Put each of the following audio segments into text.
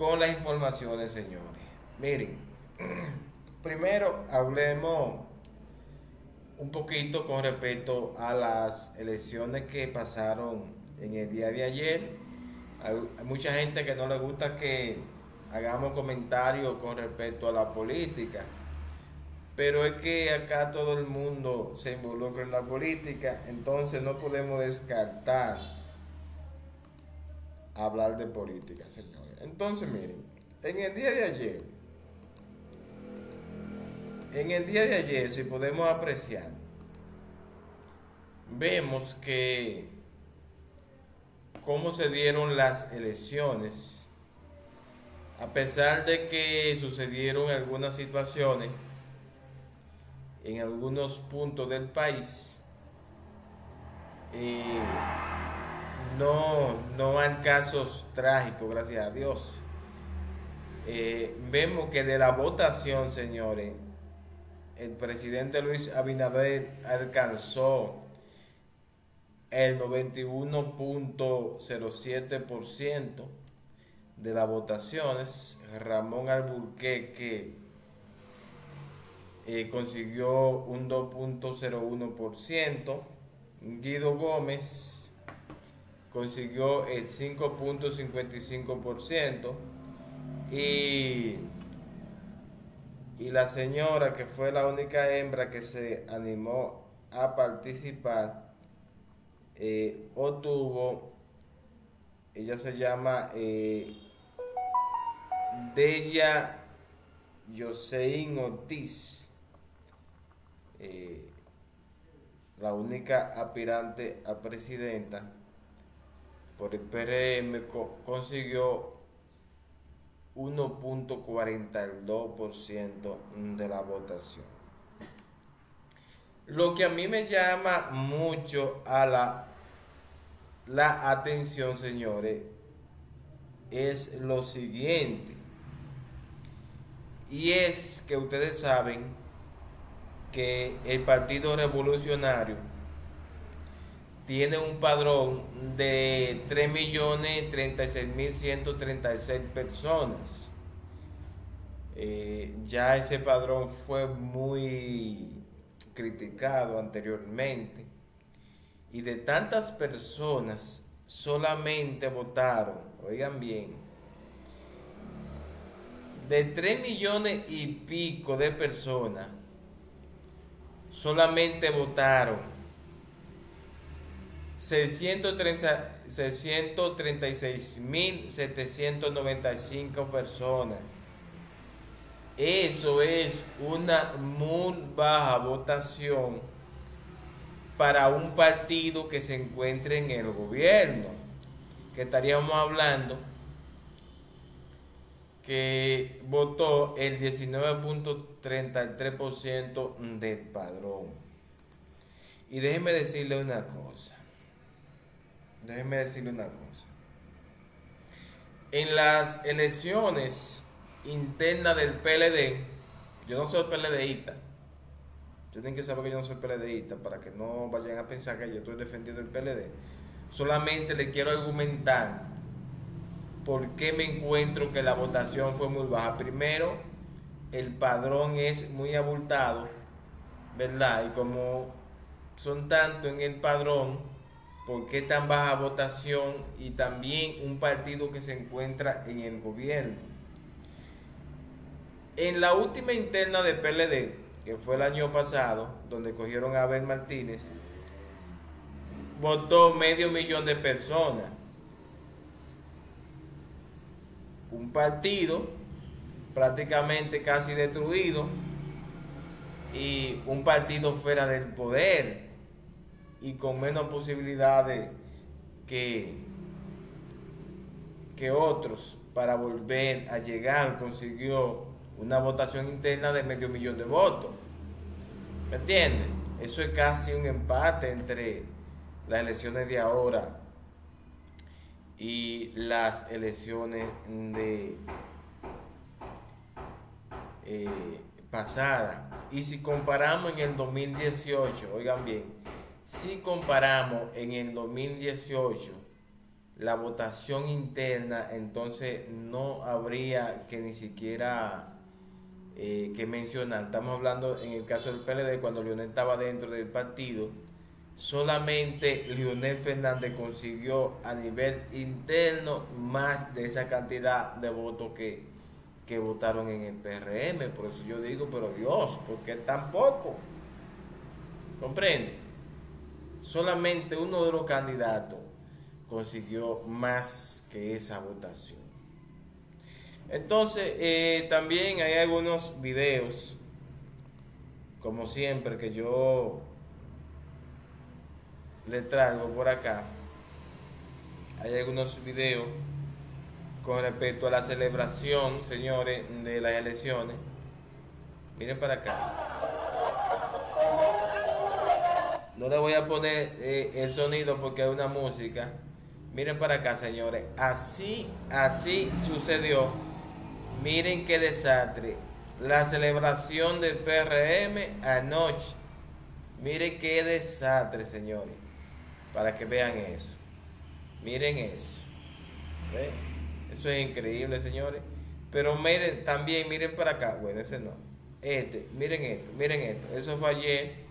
con las informaciones, señores. Miren, primero hablemos un poquito con respecto a las elecciones que pasaron en el día de ayer. Hay, mucha gente que no le gusta que hagamos comentarios con respecto a la política, pero es que acá todo el mundo se involucra en la política, entonces no podemos descartar hablar de política, señores. Entonces, miren, en el día de ayer, en el día de ayer, si podemos apreciar, vemos que cómo se dieron las elecciones, a pesar de que sucedieron algunas situaciones en algunos puntos del país, eh, no, no hay casos trágicos, gracias a Dios. Eh, vemos que de la votación, señores, el presidente Luis Abinader alcanzó el 91.07% de las votaciones. Ramón Alburquerque eh, consiguió un 2.01%. Guido Gómez consiguió el 5.55% y y la señora, que fue la única hembra que se animó a participar, eh, obtuvo, ella se llama eh, Della Josein Ortiz, eh, la única aspirante a presidenta por el PRM, consiguió 1.42% de la votación. Lo que a mí me llama mucho a la, la atención, señores, es lo siguiente. Y es que ustedes saben que el Partido Revolucionario tiene un padrón de 3.036.136 personas. Eh, ya ese padrón fue muy criticado anteriormente y de tantas personas solamente votaron, oigan bien, de 3 millones y pico de personas solamente votaron 636.795 personas. Eso es una muy baja votación para un partido que se encuentre en el gobierno. Que estaríamos hablando que votó el 19.33% del padrón. Y déjeme decirle una cosa déjenme decirle una cosa. En las elecciones internas del PLD, yo no soy PLDista. Yo tengo que saber que yo no soy PLDista para que no vayan a pensar que yo estoy defendiendo el PLD. Solamente le quiero argumentar por qué me encuentro que la votación fue muy baja. Primero, el padrón es muy abultado, ¿verdad? Y como son tanto en el padrón, por qué tan baja votación y también un partido que se encuentra en el gobierno. En la última interna de PLD, que fue el año pasado, donde cogieron a Abel Martínez, votó medio millón de personas. Un partido prácticamente casi destruido y un partido fuera del poder y con menos posibilidades que, que otros para volver a llegar, consiguió una votación interna de medio millón de votos. ¿Me entienden? Eso es casi un empate entre las elecciones de ahora y las elecciones de eh, pasadas. Y si comparamos en el 2018, oigan bien, si comparamos en el 2018 la votación interna, entonces no habría que ni siquiera eh, que mencionar. Estamos hablando en el caso del PLD, cuando Leonel estaba dentro del partido, solamente Leonel Fernández consiguió a nivel interno más de esa cantidad de votos que, que votaron en el PRM. Por eso yo digo, pero Dios, ¿por qué tan poco? ¿Comprende? Solamente uno de los candidatos consiguió más que esa votación. Entonces, eh, también hay algunos videos, como siempre, que yo le traigo por acá. Hay algunos videos con respecto a la celebración, señores, de las elecciones. Miren para acá. No le voy a poner eh, el sonido porque es una música. Miren para acá, señores. Así, así sucedió. Miren qué desastre. La celebración del PRM anoche. Miren qué desastre, señores. Para que vean eso. Miren eso. Eso es increíble, señores. Pero miren, también miren para acá. Bueno, ese no. Este, miren esto, miren esto. Eso fue ayer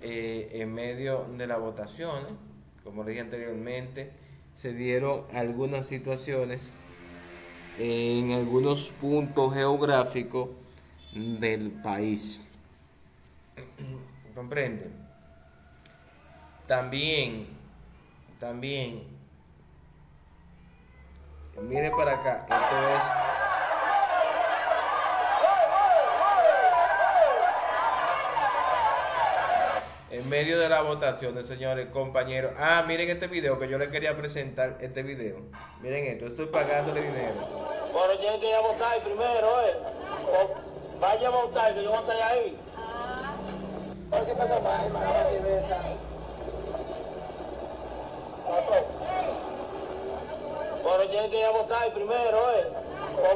eh, en medio de la votación como le dije anteriormente, se dieron algunas situaciones en algunos puntos geográficos del país. ¿Comprenden? También, también, miren para acá, esto es en medio de la votación, señores, compañeros. Ah, miren este video que yo les quería presentar, este video. Miren esto, estoy pagándole dinero. Bueno, tienen que ir a votar primero, ¿eh? vaya a votar, que yo voy ahí. ¿Qué pasa, Bueno, tienen que ir a votar primero, ¿eh?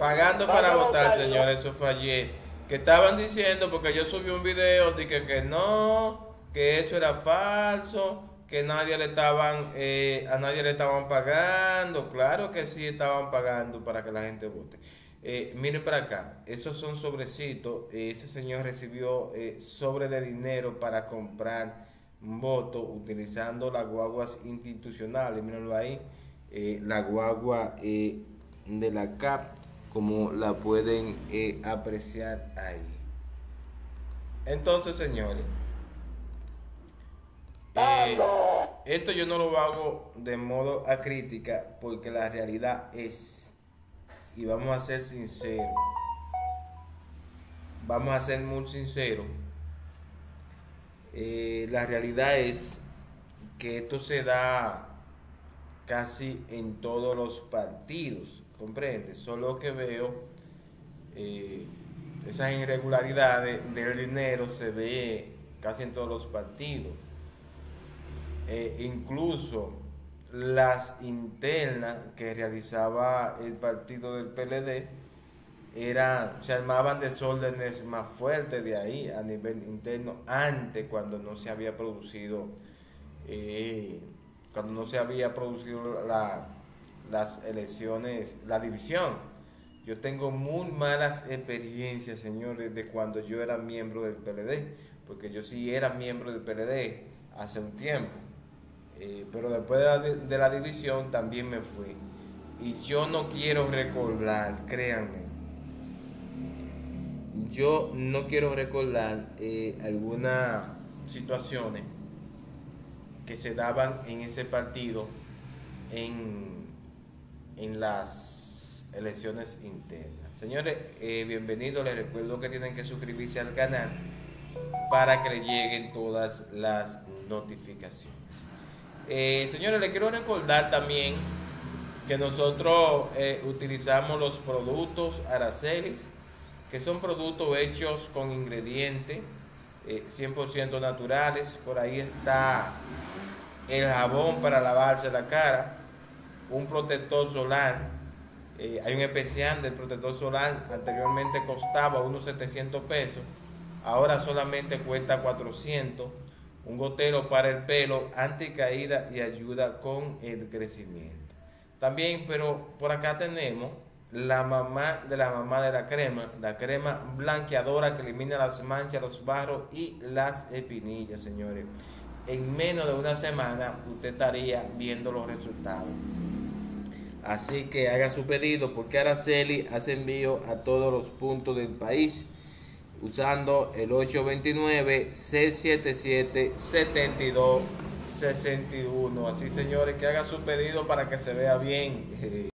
Pagando para votar, señores, eso fue ayer. Que estaban diciendo, porque yo subí un video, dije que no, que eso era falso, que nadie le estaban, eh, a nadie le estaban pagando. Claro que sí estaban pagando para que la gente vote. Eh, miren para acá, esos son sobrecitos. ese señor recibió eh, sobre de dinero para comprar votos utilizando las guaguas institucionales. Mírenlo ahí, la guagua de la CAP, como la pueden apreciar ahí. Entonces, señores. Eh, esto yo no lo hago de modo a crítica porque la realidad es, y vamos a ser sinceros, vamos a ser muy sinceros, eh, la realidad es que esto se da casi en todos los partidos, ¿comprende? Solo que veo eh, esas irregularidades del dinero se ve casi en todos los partidos. Eh, incluso las internas que realizaba el partido del PLD eran, se armaban desórdenes más fuertes de ahí a nivel interno antes cuando no se había producido eh, cuando no se había producido la, las elecciones, la división. Yo tengo muy malas experiencias, señores, de cuando yo era miembro del PLD, porque yo sí era miembro del PLD hace un tiempo. Eh, pero después de la, división también me fui. Y yo no quiero recordar, créanme, yo no quiero recordar eh, algunas situaciones que se daban en ese partido en, en las elecciones internas. Señores, eh, bienvenidos. Les recuerdo que tienen que suscribirse al canal para que les lleguen todas las notificaciones. Eh, señores, les quiero recordar también que nosotros eh, utilizamos los productos Aracelis, que son productos hechos con ingredientes 100% eh, naturales. Por ahí está el jabón para lavarse la cara, un protector solar. hay un especial del protector solar, anteriormente costaba unos 700 pesos, ahora solamente cuesta 400 Un gotero para el pelo, anticaída y ayuda con el crecimiento. También, pero por acá tenemos la mamá de la mamá de la crema, la crema blanqueadora que elimina las manchas, los barros y las espinillas, señores. En menos de una semana usted estaría viendo los resultados. Así que haga su pedido porque Araceli hace envío a todos los puntos del país usando el 829-677-7261. Así señores, que haga su pedido para que se vea bien.